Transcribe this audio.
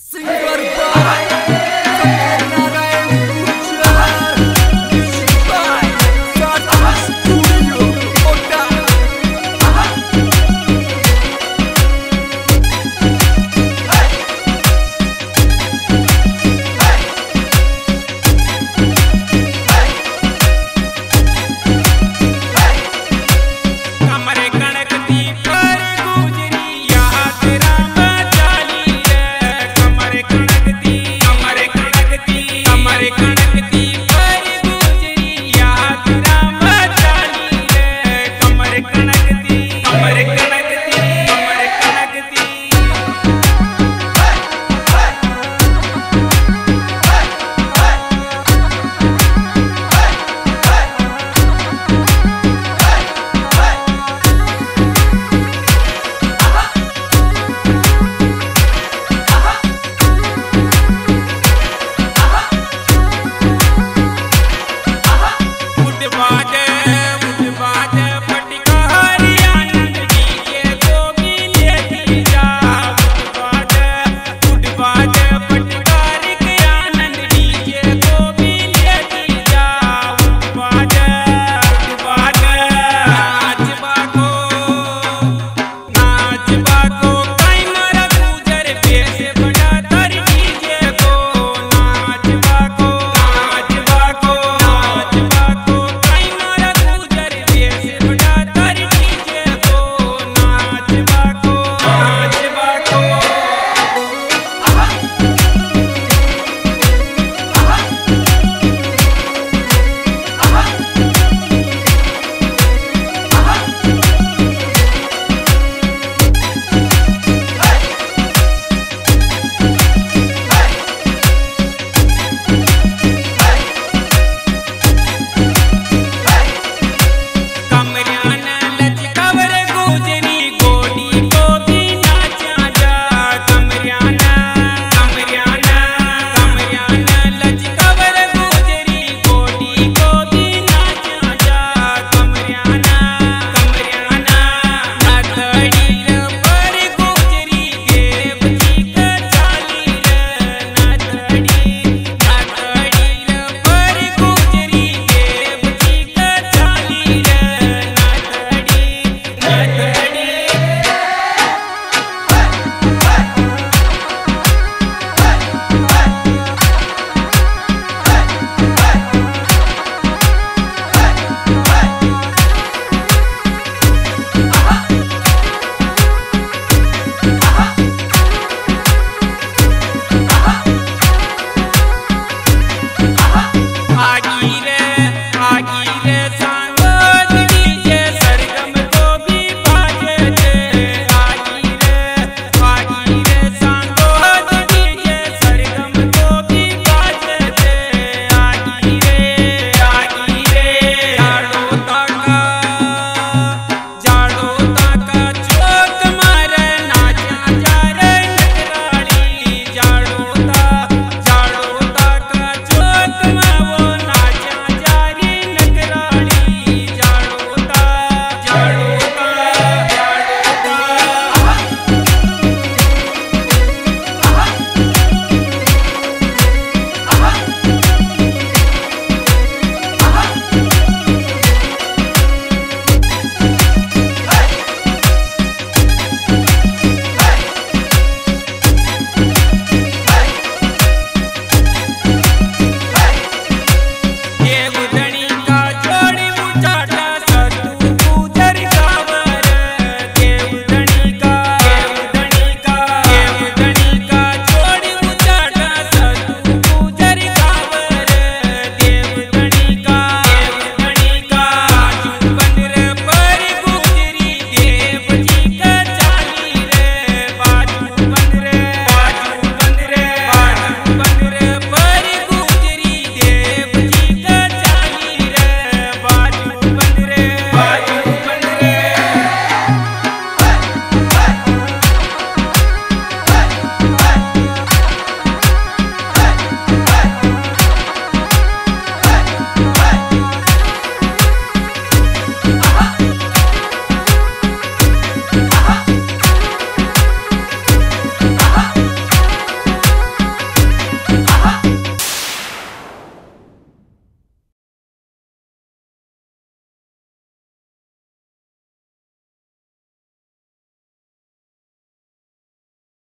Singer Boy!